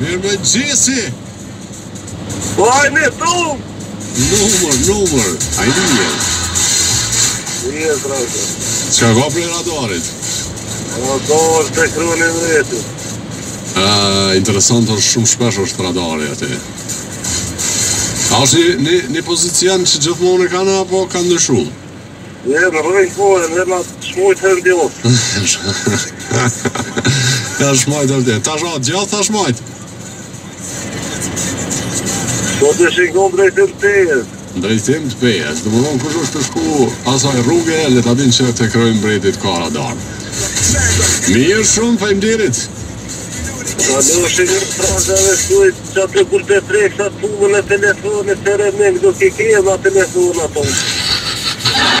Mirë me gjesi! Po ajne, tu! Numër, numër, ajde një jetë. Një e rrëtë. Qa ka prej radarit? Radar të kruni në vetë. interesant është shumë shpesh është radari ati. A është një, një pozicion që gjithmonë e kanë apo kanë në shumë? Ja, në rrëj në kohë, në rrëj shmojt e në djotë. Ja, shmojt e Ta shmojt, gjatë ta shmojt. Do të shikon drejtim të pejës. Drejtim të pejës, dhe mundon kush është të shku asaj rrugë e le të abin që të krojnë brejtit ka radar. Mirë shumë, fejmë dirit. Ka në shikon të frazë dhe shkujt, që atë kur të trekë, sa të fungën e telefonit, të remen, do kikje telefonat të.